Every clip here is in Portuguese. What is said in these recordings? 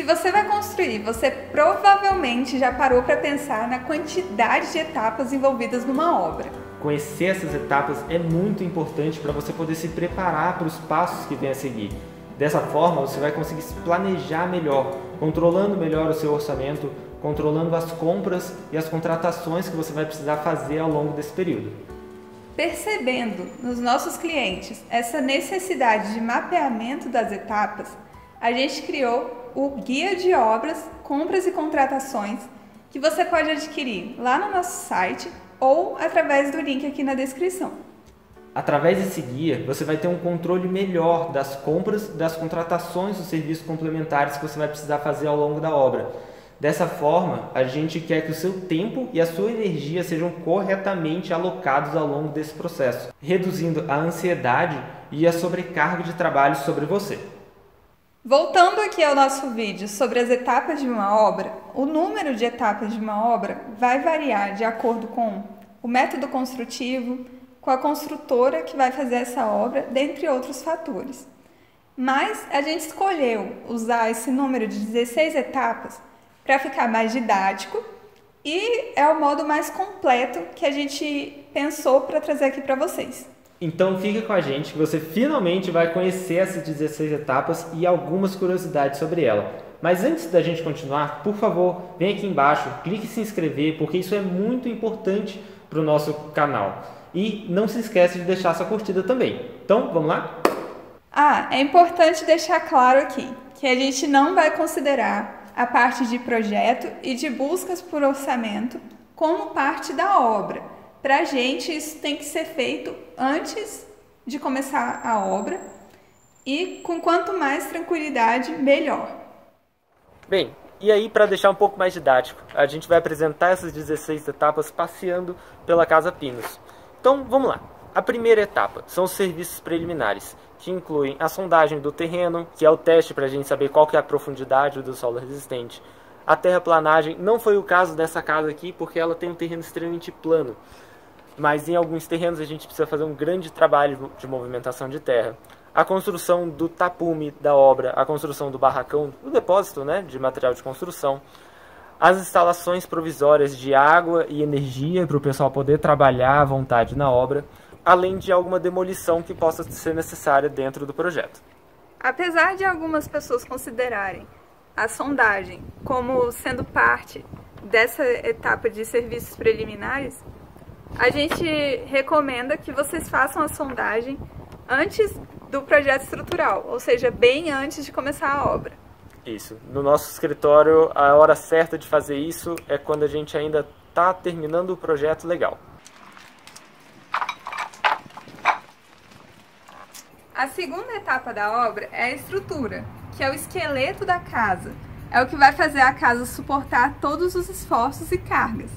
Se você vai construir, você provavelmente já parou para pensar na quantidade de etapas envolvidas numa obra. Conhecer essas etapas é muito importante para você poder se preparar para os passos que vem a seguir. Dessa forma, você vai conseguir se planejar melhor, controlando melhor o seu orçamento, controlando as compras e as contratações que você vai precisar fazer ao longo desse período. Percebendo nos nossos clientes essa necessidade de mapeamento das etapas, a gente criou o Guia de Obras, Compras e Contratações, que você pode adquirir lá no nosso site ou através do link aqui na descrição. Através desse guia, você vai ter um controle melhor das compras, das contratações dos serviços complementares que você vai precisar fazer ao longo da obra Dessa forma, a gente quer que o seu tempo e a sua energia sejam corretamente alocados ao longo desse processo, reduzindo a ansiedade e a sobrecarga de trabalho sobre você. Voltando aqui ao nosso vídeo sobre as etapas de uma obra, o número de etapas de uma obra vai variar de acordo com o método construtivo, com a construtora que vai fazer essa obra, dentre outros fatores. Mas a gente escolheu usar esse número de 16 etapas para ficar mais didático e é o modo mais completo que a gente pensou para trazer aqui para vocês. Então fica com a gente que você finalmente vai conhecer essas 16 etapas e algumas curiosidades sobre ela. Mas antes da gente continuar, por favor, vem aqui embaixo, clique em se inscrever, porque isso é muito importante para o nosso canal. E não se esqueça de deixar sua curtida também. Então, vamos lá? Ah, é importante deixar claro aqui que a gente não vai considerar a parte de projeto e de buscas por orçamento como parte da obra. Para a gente, isso tem que ser feito antes de começar a obra e com quanto mais tranquilidade, melhor. Bem, e aí, para deixar um pouco mais didático, a gente vai apresentar essas 16 etapas passeando pela Casa Pinos. Então, vamos lá. A primeira etapa são os serviços preliminares, que incluem a sondagem do terreno, que é o teste para a gente saber qual que é a profundidade do solo resistente. A terraplanagem não foi o caso dessa casa aqui, porque ela tem um terreno extremamente plano. Mas em alguns terrenos a gente precisa fazer um grande trabalho de movimentação de terra. A construção do tapume da obra, a construção do barracão, do depósito né, de material de construção, as instalações provisórias de água e energia para o pessoal poder trabalhar à vontade na obra, além de alguma demolição que possa ser necessária dentro do projeto. Apesar de algumas pessoas considerarem a sondagem como sendo parte dessa etapa de serviços preliminares, a gente recomenda que vocês façam a sondagem antes do projeto estrutural, ou seja, bem antes de começar a obra. Isso. No nosso escritório, a hora certa de fazer isso é quando a gente ainda está terminando o projeto legal. A segunda etapa da obra é a estrutura, que é o esqueleto da casa. É o que vai fazer a casa suportar todos os esforços e cargas.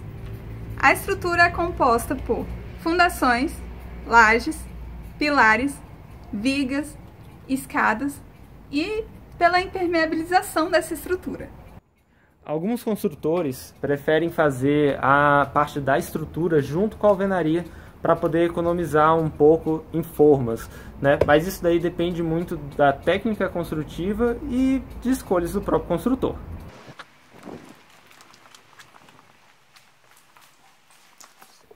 A estrutura é composta por fundações, lajes, pilares, vigas, escadas e pela impermeabilização dessa estrutura. Alguns construtores preferem fazer a parte da estrutura junto com a alvenaria para poder economizar um pouco em formas, né? Mas isso daí depende muito da técnica construtiva e de escolhas do próprio construtor.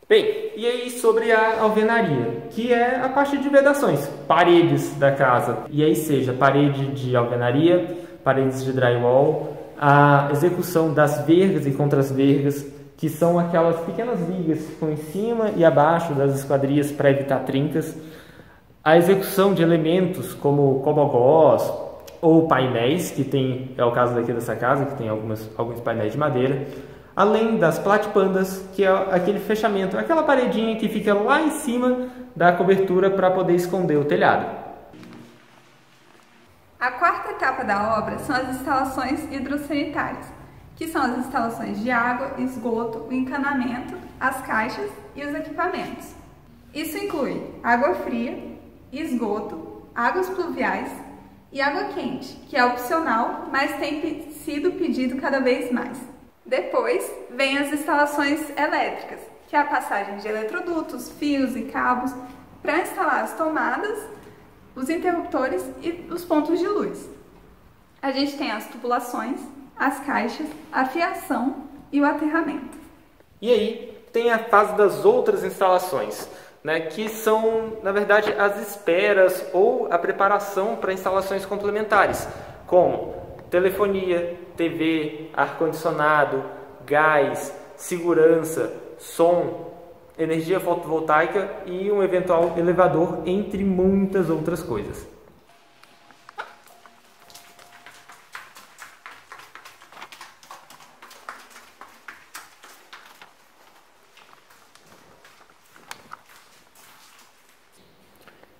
Bem, e aí sobre a alvenaria, que é a parte de vedações, paredes da casa, e aí seja parede de alvenaria, paredes de drywall, a execução das vergas e contras-vergas, que são aquelas pequenas vigas que ficam em cima e abaixo das esquadrias para evitar trincas, a execução de elementos como cobogós ou painéis, que tem, é o caso daqui dessa casa, que tem algumas, alguns painéis de madeira, além das platipandas, que é aquele fechamento, aquela paredinha que fica lá em cima da cobertura para poder esconder o telhado. A quarta etapa da obra são as instalações hidrossanitárias, que são as instalações de água, esgoto, o encanamento, as caixas e os equipamentos. Isso inclui água fria, esgoto, águas pluviais e água quente, que é opcional, mas tem sido pedido cada vez mais. Depois vem as instalações elétricas, que é a passagem de eletrodutos, fios e cabos para instalar as tomadas, os interruptores e os pontos de luz. A gente tem as tubulações, as caixas, a fiação e o aterramento. E aí tem a fase das outras instalações, né, que são, na verdade, as esperas ou a preparação para instalações complementares, como telefonia, TV, ar-condicionado, gás, segurança, som, energia fotovoltaica e um eventual elevador, entre muitas outras coisas.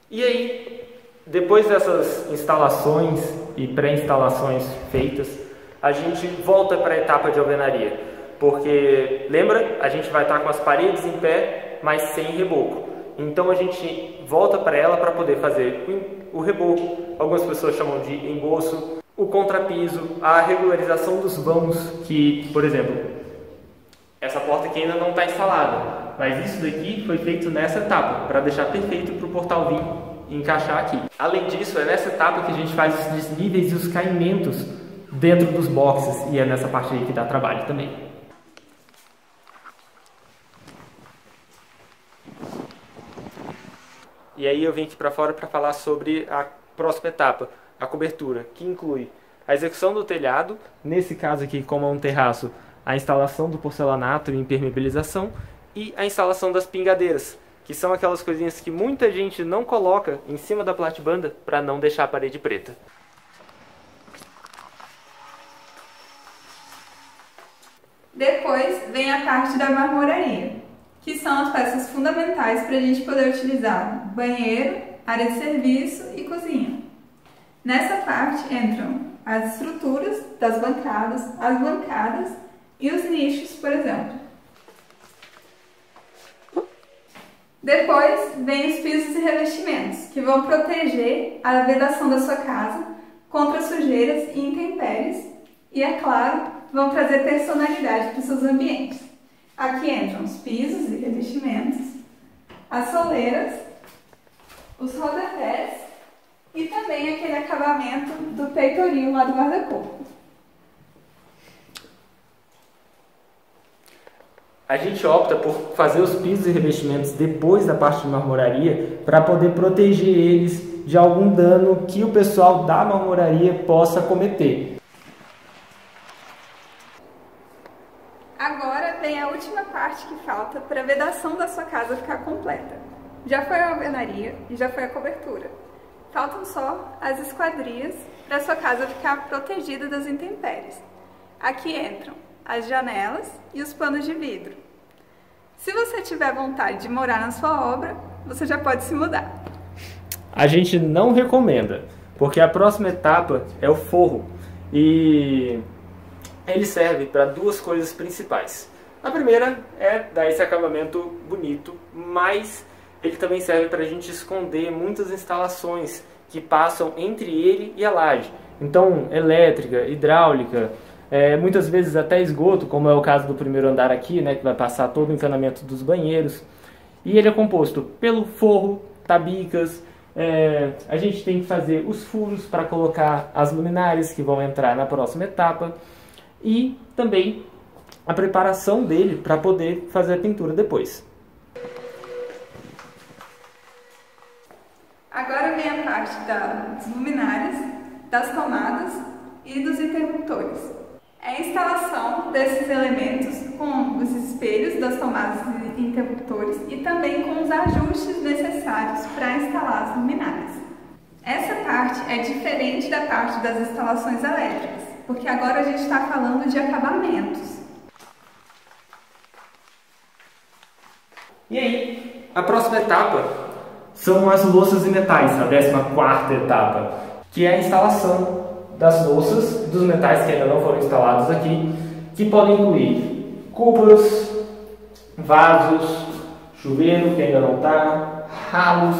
E aí, depois dessas instalações e pré-instalações feitas, a gente volta para a etapa de alvenaria. Porque, lembra, a gente vai estar com as paredes em pé, mas sem reboco. Então a gente volta para ela para poder fazer o reboco, algumas pessoas chamam de embolso, o contrapiso, a regularização dos vãos, que, por exemplo, essa porta aqui ainda não está instalada, mas isso daqui foi feito nessa etapa, para deixar perfeito para o portal vir encaixar aqui. Além disso, é nessa etapa que a gente faz os desníveis e os caimentos dentro dos boxes, e é nessa parte aí que dá trabalho também. E aí eu vim aqui para fora para falar sobre a próxima etapa, a cobertura, que inclui a execução do telhado, nesse caso aqui, como é um terraço, a instalação do porcelanato e impermeabilização e a instalação das pingadeiras, que são aquelas coisinhas que muita gente não coloca em cima da platibanda para não deixar a parede preta. Depois vem a parte da marmoraria que são as peças fundamentais para a gente poder utilizar banheiro, área de serviço e cozinha. Nessa parte entram as estruturas das bancadas, as bancadas e os nichos, por exemplo. Depois vem os pisos e revestimentos, que vão proteger a vedação da sua casa contra sujeiras e intempéries e, é claro, vão trazer personalidade para os seus ambientes. Aqui entram os pisos e revestimentos, as soleiras, os rodapés e também aquele acabamento do peitorinho lá do guarda-corpo. A gente opta por fazer os pisos e revestimentos depois da parte de marmoraria para poder proteger eles de algum dano que o pessoal da marmoraria possa cometer. vem a última parte que falta para a vedação da sua casa ficar completa. Já foi a alvenaria e já foi a cobertura. Faltam só as esquadrias para a sua casa ficar protegida das intempéries. Aqui entram as janelas e os panos de vidro. Se você tiver vontade de morar na sua obra, você já pode se mudar. A gente não recomenda, porque a próxima etapa é o forro. E ele serve para duas coisas principais. A primeira é dar esse acabamento bonito, mas ele também serve para a gente esconder muitas instalações que passam entre ele e a laje. Então, elétrica, hidráulica, é, muitas vezes até esgoto, como é o caso do primeiro andar aqui, né, que vai passar todo o encanamento dos banheiros. E ele é composto pelo forro, tabicas, é, a gente tem que fazer os furos para colocar as luminárias que vão entrar na próxima etapa e também a preparação dele para poder fazer a pintura depois. Agora vem a parte das luminárias, das tomadas e dos interruptores. É a instalação desses elementos com os espelhos das tomadas e interruptores e também com os ajustes necessários para instalar as luminárias. Essa parte é diferente da parte das instalações elétricas, porque agora a gente está falando de acabamentos. E aí, a próxima etapa são as louças e metais, a 14 etapa, que é a instalação das louças dos metais que ainda não foram instalados aqui, que podem incluir cúpulas, vasos, chuveiro que ainda não está, ralos,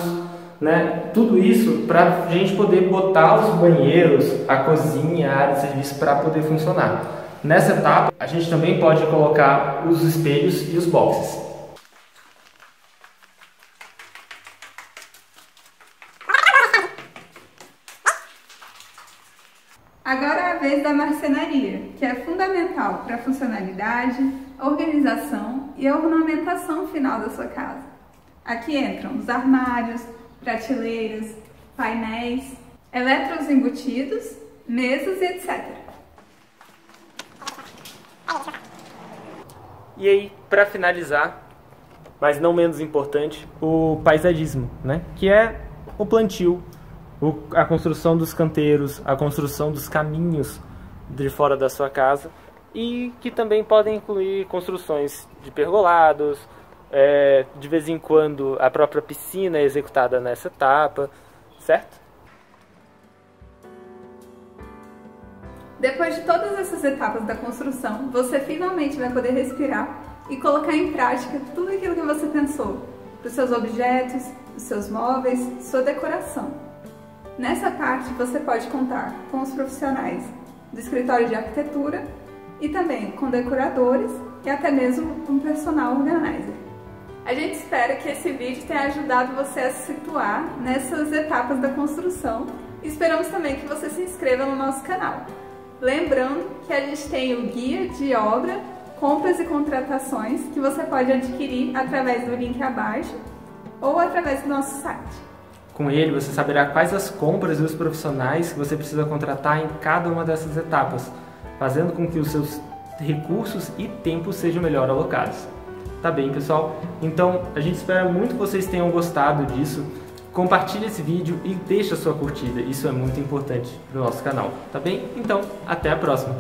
né? Tudo isso para a gente poder botar os banheiros, a cozinha, a área de serviço para poder funcionar. Nessa etapa, a gente também pode colocar os espelhos e os boxes. Agora da marcenaria, que é fundamental para a funcionalidade, organização e a ornamentação final da sua casa. Aqui entram os armários, prateleiras, painéis, eletros embutidos, mesas e etc. E aí, para finalizar, mas não menos importante, o paisagismo, né? que é o plantio, a construção dos canteiros, a construção dos caminhos de fora da sua casa e que também podem incluir construções de pergolados, é, de vez em quando a própria piscina é executada nessa etapa, certo? Depois de todas essas etapas da construção, você finalmente vai poder respirar e colocar em prática tudo aquilo que você pensou, para os seus objetos, os seus móveis, sua decoração. Nessa parte você pode contar com os profissionais do escritório de arquitetura e também com decoradores e até mesmo um personal organizer. A gente espera que esse vídeo tenha ajudado você a se situar nessas etapas da construção e esperamos também que você se inscreva no nosso canal. Lembrando que a gente tem o guia de obra, compras e contratações que você pode adquirir através do link abaixo ou através do nosso site. Com ele, você saberá quais as compras e os profissionais que você precisa contratar em cada uma dessas etapas, fazendo com que os seus recursos e tempo sejam melhor alocados. Tá bem, pessoal? Então, a gente espera muito que vocês tenham gostado disso. Compartilhe esse vídeo e deixe a sua curtida, isso é muito importante para o nosso canal, tá bem? Então, até a próxima!